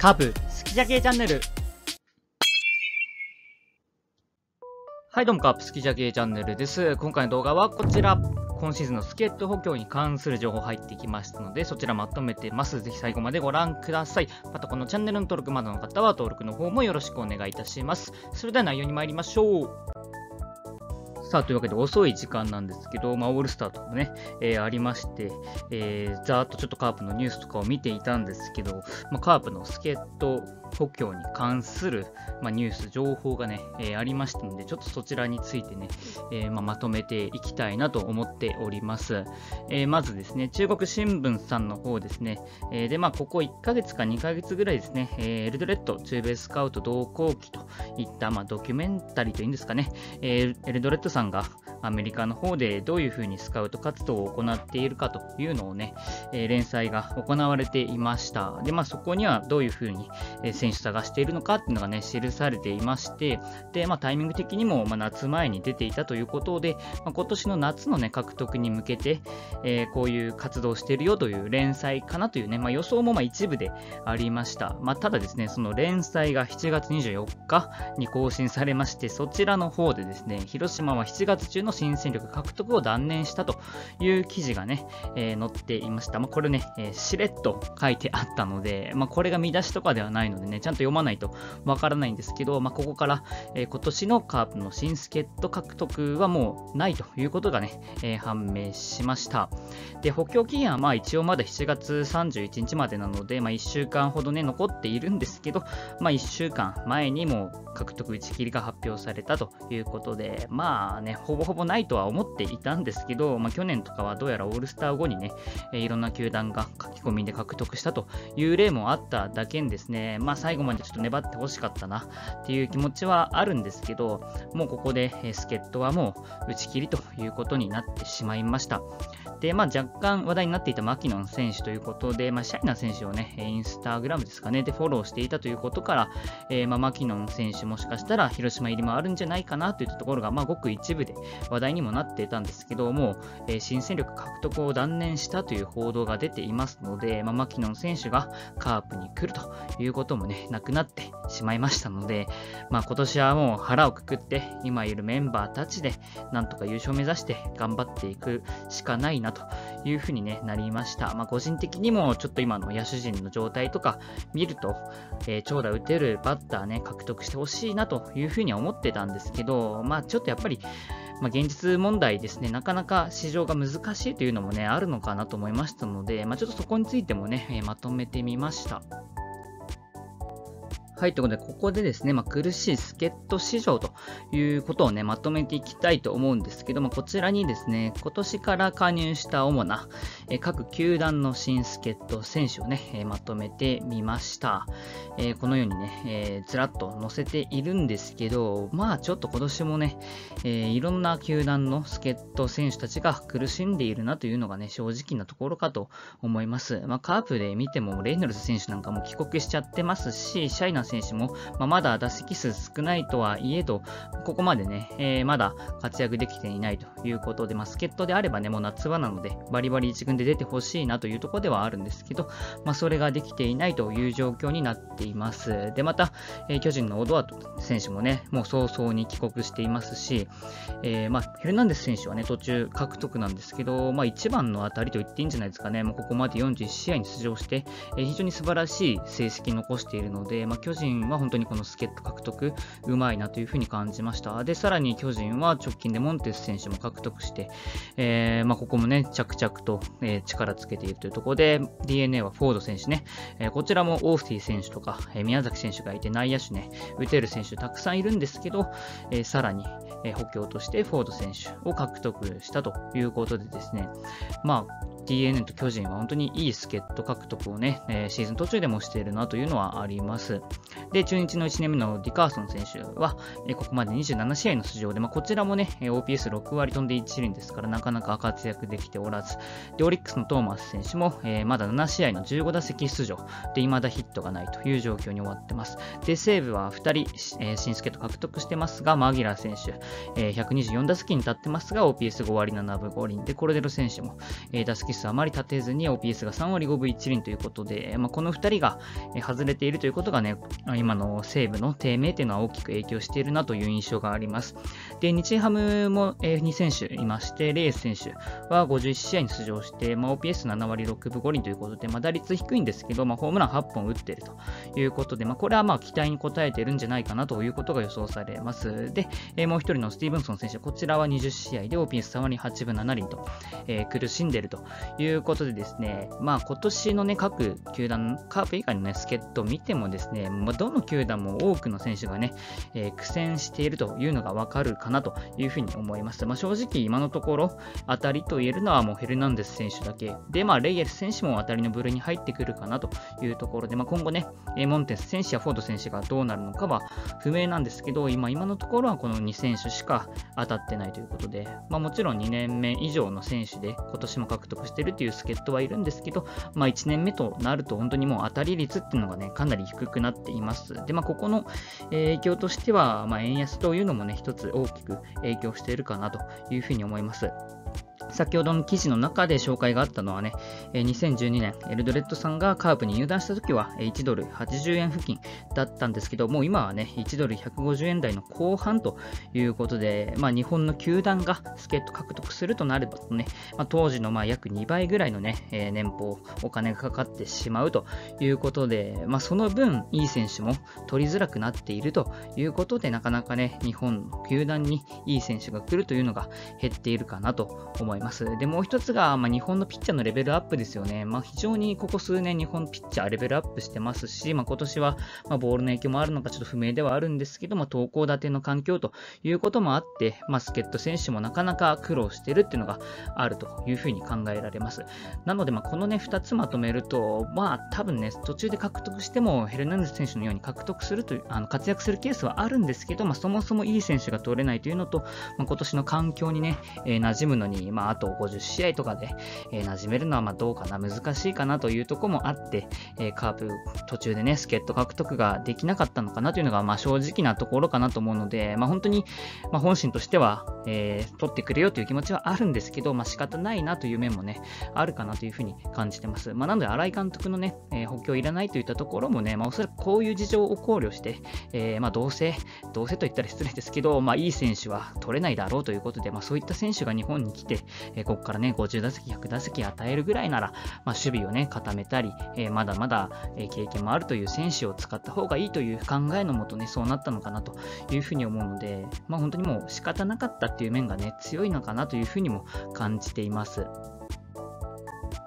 カープ好きじゃけチャンネルはいどうもカープ好きじゃけチャンネルです今回の動画はこちら今シーズンの助っ人補強に関する情報入ってきましたので、そちらまとめてます。ぜひ最後までご覧ください。またこのチャンネルの登録まだの方は登録の方もよろしくお願いいたします。それでは内容に参りましょう。さあ、というわけで遅い時間なんですけど、まあ、オールスターとかもね、えー、ありまして、えー、ざーっとちょっとカープのニュースとかを見ていたんですけど、まあ、カープの助っ人補強に関する、まあ、ニュース、情報がね、えー、ありましたので、ちょっとそちらについてね、えー、まあ、まとめていきたいなと思っております。えー、まずですね、中国新聞さんの方ですね、えー、で、まあ、ここ1ヶ月か2ヶ月ぐらいですね、えー、エルドレッド、中米スカウト同行記といった、まあ、ドキュメンタリーというんですかね、えー、エルドレッドさんがアメリカの方でどういうふうにスカウト活動を行っているかというのをね、え、連載が行われていました。で、まあ、そこにはどういうふうに、選手探しているのかっていうのがね、記されていまして、で、まあ、タイミング的にも、まあ、夏前に出ていたということで、まあ、今年の夏のね、獲得に向けて、えー、こういう活動をしているよという連載かなというね、まあ、予想もま一部でありました。まあ、ただですね、その連載が7月24日に更新されまして、そちらの方でですね、広島は7月中の新戦力獲得を断念したという記事がね、えー、載っていました。まあ、これね、えー、しれっと書いてあったので、まあ、これが見出しとかではないのでね、ちゃんと読まないとわからないんですけど、まあ、ここから、えー、今年のカープの新助っ人獲得はもうないということがね、え、判明しました。で、補強期限はまあ一応まだ7月31日までなので、まあ、1週間ほどね、残っているんですけど、まあ、1週間前にも獲得打ち切りが発表されたということで、まあね、ほぼほぼないとは思っていたんですけど、まあ、去年とかはどうやらオールスター後にね、いろんな球団が書き込みで獲得したという例もあっただけにですね、まあ、最後までちょっと粘ってほしかったなっていう気持ちはあるんですけど、もうここで助っ人はもう打ち切りということになってしまいました。で、まあ、若干話題になっていたマキノン選手ということで、まあ、シャイナ選手をね、インスタグラムですかね、でフォローしていたということから、えー、まあ、マキノン選手もしかしたら広島入りもあるんじゃないかなといったところが、まあ、ごく一部で話題にもなっていたんですけども、えー、新戦力獲得を断念したという報道が出ていますので、まあ、マキノン選手がカープに来るということもね、なくなってしまいましたので、まあ、今年はもう腹をくくって、今いるメンバーたちで、なんとか優勝を目指して頑張っていくしかないなというふうに、ね、なりました。まあ、個人的にもちょっと今の野手陣の状態とか見ると、えー、長打打てるバッターね、獲得してほしいなというふうには思ってたんですけど、まあ、ちょっとやっぱり、まあ、現実問題ですね、なかなか市場が難しいというのもね、あるのかなと思いましたので、まあ、ちょっとそこについてもね、まとめてみました。はい、ということで、ここでですね、まあ、苦しい助っ人市場ということをね、まとめていきたいと思うんですけども、こちらにですね、今年から加入した主な、え各球団の新助っ人選手をね、えまとめてみました。え、このようにね、え、ずらっと載せているんですけど、まあちょっと今年もね、え、いろんな球団の助っ人選手たちが苦しんでいるなというのがね、正直なところかと思います。まあカープで見ても、レイノルズ選手なんかも帰国しちゃってますし、シャイナ選手も、まあ、まだ打席数少ないとはいえど、ここまでね、えー、まだ活躍できていないということで、まあ、助っ人であればね、もう夏場なので、バリバリ一軍で出てほしいなというところではあるんですけど、まあ、それができていないという状況になっています。で、また、えー、巨人のオドアト選手もね、もう早々に帰国していますし、えー、まあ、ヘルナンデス選手はね、途中獲得なんですけど、まあ、一番の当たりと言っていいんじゃないですかね、もうここまで41試合に出場して、えー、非常に素晴らしい成績残しているので、まあ、巨人は本当にこの助っ人獲得、うまいなというふうに感じました。で、さらに巨人は直近でモンテス選手も獲得して、えー、まあ、ここもね、着々と、えー、力つけているというところで、DNA はフォード選手ね、えー、こちらもオーフティ選手とか、え宮崎選手がいて、内野手ね、打てる選手たくさんいるんですけど、えさらに、え補強としてフォード選手を獲得したということでですね、まあ、DNA と巨人は本当にいい助っ人獲得をね、えシーズン途中でもしているなというのはあります。で、中日の1年目のディカーソン選手は、えここまで27試合の出場で、まあ、こちらもね、OPS6 割飛んで1輪ですから、なかなか活躍できておらず、で、オリックスのトーマス選手も、え、まだ7試合の15打席出場で、未だヒットがないという状況に終わってます。で、西武は2人、え、新助っ人獲得してますが、マギラ選手、えー、124打席に立ってますが、OPS5 割7分5厘で、コロデロ選手も、え、打席スあまり立てずに OPS が3割5分1厘ということで、まあ、この2人が外れているということがね、今の西武の低迷というのは大きく影響しているなという印象があります。で、日ハムも2選手いまして、レイス選手は51試合に出場して、まあ、OPS7 割6分5厘ということで、まあ、打率低いんですけど、まあ、ホームラン8本打っているということで、まあ、これはまあ期待に応えているんじゃないかなということが予想されます。で、もう一人のスティーブンソン選手、こちらは20試合で OPS3 割8分7厘と、えー、苦しんでいるということでですね、まあ今年のね、各球団、カープ以外のね、助っ人を見てもですね、まあ、どの球団も多くの選手がね、えー、苦戦しているというのがわかるかなというふうに思います。まあ、正直今のところ、当たりと言えるのはもうヘルナンデス選手だけで、まあ、レイエル選手も当たりの部類に入ってくるかなというところで、まあ、今後ね、モンテス選手やフォード選手がどうなるのかは不明なんですけど、今、今のところはこの2選手しか当たってないということで、まあ、もちろん2年目以上の選手で今年も獲得してるという助っ人はいるんですけど、まあ、1年目となると本当にもう当たり率っていうのがね、かなり低くなっています。で、まあ、ここの影響としては、まあ、円安というのもね、一つ大きく影響しているかなというふうに思います。先ほどの記事の中で紹介があったのはね、2012年、エルドレッドさんがカープに入団した時は1ドル80円付近だったんですけど、もう今はね、1ドル150円台の後半ということで、まあ、日本の球団が助っ人獲得するとなればね、まあ、当時のまあ約2倍ぐらいのね、年俸、お金がかかってしまうということで、まあ、その分、いい選手も取りづらくなっているということで、なかなかね、日本球団にいい選手が来るというのが減っているかなと思います。います。で、もう一つが、まあ、日本のピッチャーのレベルアップですよね。まあ、非常にここ数年日本ピッチャーレベルアップしてますし、まあ、今年は、まボールの影響もあるのかちょっと不明ではあるんですけど、まあ、投稿立ての環境ということもあって、まあ、助っ人選手もなかなか苦労しているっていうのがあるというふうに考えられます。なので、まあ、このね、2つまとめると、まあ、多分ね、途中で獲得してもヘルナンデス選手のように獲得するという、あの活躍するケースはあるんですけど、まあ、そもそもいい選手が取れないというのと、まあ、今年の環境にね、えー、馴染むのに、まあ、あと50試合とかで、えー、馴染めるのはまどうかな、難しいかなというところもあって、えー、カープ途中でね、助っ人獲得ができなかったのかなというのが、まあ、正直なところかなと思うので、まあ、本当に、ま、本心としては、えー、取ってくれよという気持ちはあるんですけど、まあ、仕方ないなという面もね、あるかなというふうに感じてます。ま、なので、新井監督のね、え補強いらないといったところもね、ま、おそらくこういう事情を考慮して、えま、どうせ、どうせと言ったら失礼ですけど、まあ、いい選手は取れないだろうということで、ま、そういった選手が日本に来て、えここからね、50打席、100打席与えるぐらいなら、まあ、守備をね、固めたり、えー、まだまだ、え経験もあるという選手を使った方がいいという考えのもとね、そうなったのかなというふうに思うので、まあ、本当にもう仕方なかったっていう面がね、強いのかなというふうにも感じています。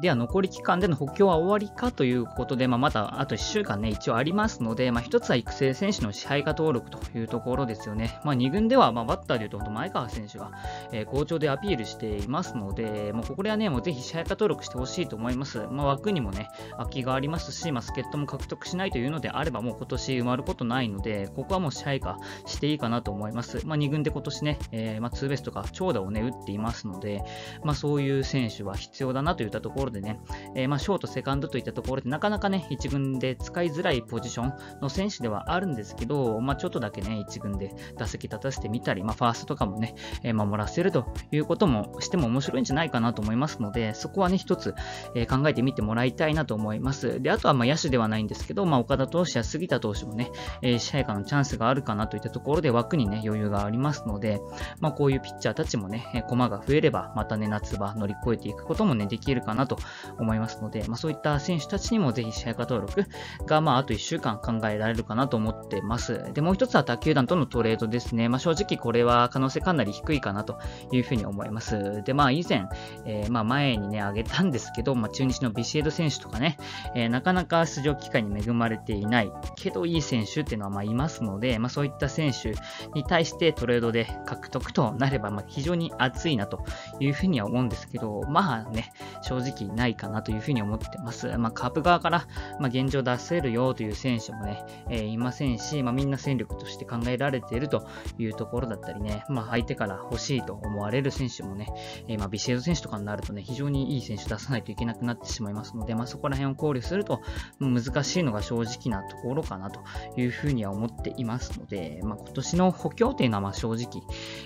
では残り期間での補強は終わりかということで、まあ、まだあと1週間ね、一応ありますので、まあ、1つは育成選手の支配下登録というところですよね。まあ、2軍では、まあ、バッターでいうと、前川選手が、えー、好調でアピールしていますので、もうこれはね、もうぜひ支配下登録してほしいと思います。まあ、枠にもね、空きがありますし、まあ、助っ人も獲得しないというのであれば、もう今年埋まることないので、ここはもう支配下していいかなと思います。まあ、2軍で今年ね、えー、まあ、ツーベースとか長打をね、打っていますので、まあ、そういう選手は必要だなといったところころでね、えー、まあ、ショート、セカンドといったところで、なかなかね、1軍で使いづらいポジションの選手ではあるんですけど、まあ、ちょっとだけね、1軍で打席立たせてみたり、まあ、ファーストとかもね、えー、守らせるということもしても面白いんじゃないかなと思いますので、そこはね、一つ、えー、考えてみてもらいたいなと思います。で、あとは、まあ野手ではないんですけど、まあ、岡田投手や杉田投手もね、え支配下のチャンスがあるかなといったところで枠にね、余裕がありますので、まあ、こういうピッチャーたちもね、駒が増えれば、またね、夏場乗り越えていくこともね、できるかなと思いますので、まあ、そういった選手たちにもぜひ試合化登録が、まあ、あと1週間考えられるかなと思ってます。で、もう一つは他球団とのトレードですね。まあ、正直これは可能性かなり低いかなというふうに思います。で、まあ、以前、えー、まあ、前にね、挙げたんですけど、まあ、中日のビシエド選手とかね、えー、なかなか出場機会に恵まれていないけどいい選手っていうのはまあいますので、まあ、そういった選手に対してトレードで獲得となれば、まあ、非常に熱いなというふうには思うんですけど、まあね、正直ないかなというふうに思ってます。。まあ、カープ側から、まあ、現状出せるよという選手もね、えー、いませんし、まあ、みんな戦力として考えられているというところだったりね、まあ、相手から欲しいと思われる選手もね、えー、まあ、ビシエド選手とかになるとね、非常にいい選手出さないといけなくなってしまいますので、まあ、そこら辺を考慮すると、難しいのが正直なところかなというふうには思っていますので、まあ、今年の補強というのはまあ正直、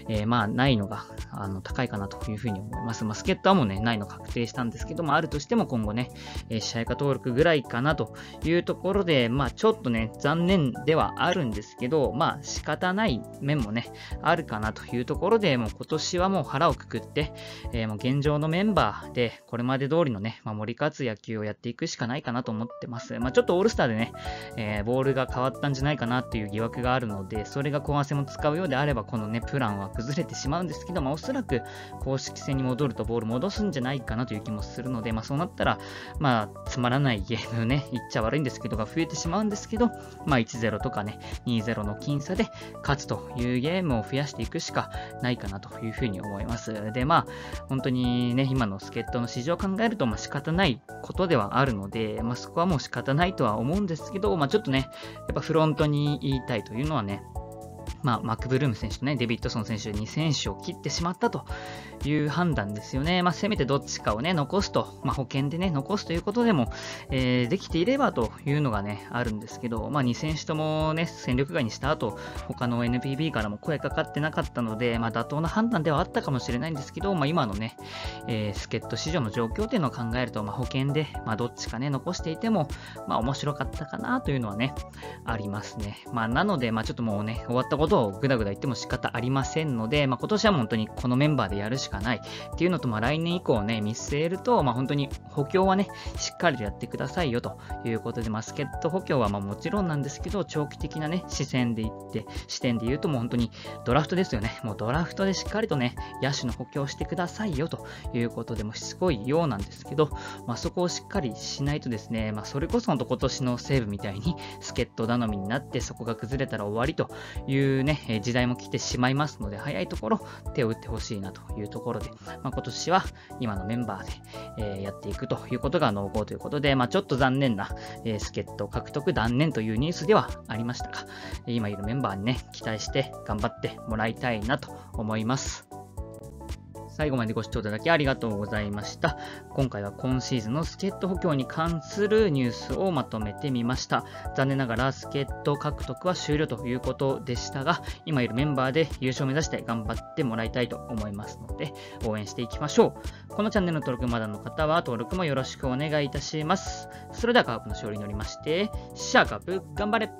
えー、まないのがあの高いかなというふうに思います。まあ、助っ人はもね、ないの確定したんですけど、もあるとしても今後ね、え試合化登録ぐらいかなというところで、まあちょっとね、残念ではあるんですけど、まあ仕方ない面もね、あるかなというところで、もう今年はもう腹をくくって、えー、もう現状のメンバーで、これまで通りのね、守り勝つ野球をやっていくしかないかなと思ってます。まあちょっとオールスターでね、えー、ボールが変わったんじゃないかなっていう疑惑があるので、それが後半戦も使うようであれば、このね、プランは崩れてしまうんですけど、まあおそらく公式戦に戻るとボール戻すんじゃないかなという気もするので、まあそうなったら、まあつまらないゲームね、言っちゃ悪いんですけどが増えてしまうんですけど、まあ1-0とかね、2-0の僅差で勝つというゲームを増やしていくしかないかなというふうに思います。で、まあ本当にね、今の助っ人の市場を考えると、まあ仕方ないことではあるので、まあそこはもう仕方ないとは思うんですけど、まあちょっとね、やっぱフロントに言いたいというのはね、まあ、マックブルーム選手とね、デビッドソン選手2選手を切ってしまったという判断ですよね。まあ、せめてどっちかをね、残すと、まあ、保険でね、残すということでも、えー、できていればというのがね、あるんですけど、まあ、2選手ともね、戦力外にした後、他の NPB からも声かかってなかったので、まあ、妥当な判断ではあったかもしれないんですけど、まあ、今のね、えー、助っ人市場の状況っていうのを考えると、まあ、保険で、まあ、どっちかね、残していても、まあ、面白かったかなというのはね、ありますね。まあ、なので、まあ、ちょっともうね、終わったことをぐだぐだ言っても仕方ありませんので、まあ、今年は本当にこのメンバーでやるしかないっていうのと、まあ、来年以降ね、見据えると、まあ、本当に補強はね、しっかりとやってくださいよということで、まあ、助っ人補強はまもちろんなんですけど、長期的なね、視線で言って、視点で言うともう本当にドラフトですよね。もうドラフトでしっかりとね、野手の補強してくださいよということで、もしつこいようなんですけど、まあ、そこをしっかりしないとですね、まあ、それこそ本当今年の西武みたいに助っ人頼みになって、そこが崩れたら終わりというね、時代も来てしまいますので、早いところ手を打ってほしいなというところで、まあ、今年は今のメンバーで、えー、やっていくということが濃厚ということで、まあ、ちょっと残念な、えー、助っ人獲得断念というニュースではありましたが、今いるメンバーにね、期待して頑張ってもらいたいなと思います。最後までご視聴いただきありがとうございました。今回は今シーズンの助っ人補強に関するニュースをまとめてみました。残念ながら助っ人獲得は終了ということでしたが、今いるメンバーで優勝目指して頑張ってもらいたいと思いますので、応援していきましょう。このチャンネルの登録まだの方は登録もよろしくお願いいたします。それではカープの勝利によりまして、シャーカープ頑張れ